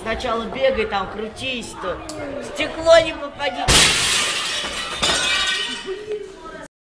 Сначала бегай там, крутись, то стекло не попади.